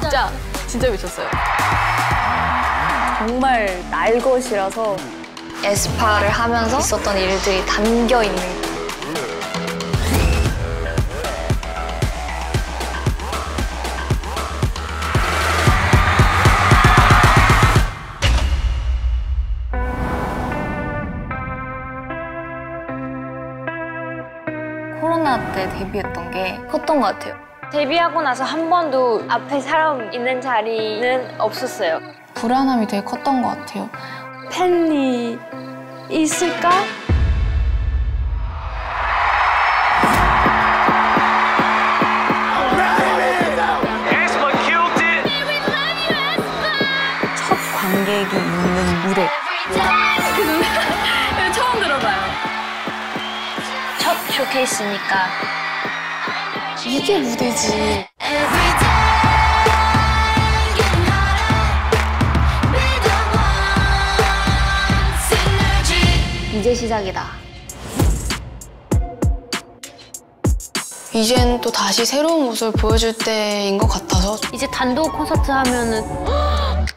진짜 진짜 미쳤어요. 정말 날 것이라서 에스파를 하면서 있었던 일들이 담겨 있는 코로나 때 데뷔했던 게 컸던 것 같아요. 데뷔하고 나서 한 번도 앞에 사람 있는 자리는 없었어요. 불안함이 되게 컸던 것 같아요. 팬이 있을까? 첫 관객이 있는 무대. 첫 쇼케이스니까 이게 무대지. 이제 시작이다. 이젠 또 다시 새로운 모습을 보여줄 때인 것 같아서 이제 단독 콘서트 하면은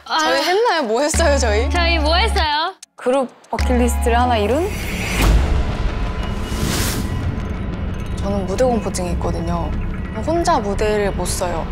저희 했나요? 뭐 했어요 저희? 저희 뭐 했어요? 그룹 버킷리스트를 하나 이룬? 저는 무대 공포증이 있거든요. 혼자 무대를 못 써요.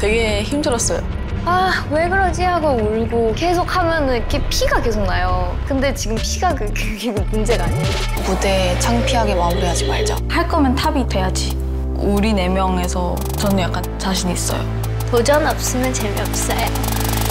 되게 힘들었어요. 아 왜 그러지 하고 울고 계속 하면은 이렇게 피가 계속 나요. 근데 지금 피가 그, 그게 문제가 아니에요. 무대 창피하게 마무리하지 말자. 할 거면 탑이 돼야지. 우리 네 명에서 저는 약간 자신 있어요. 도전 없으면 재미없어요.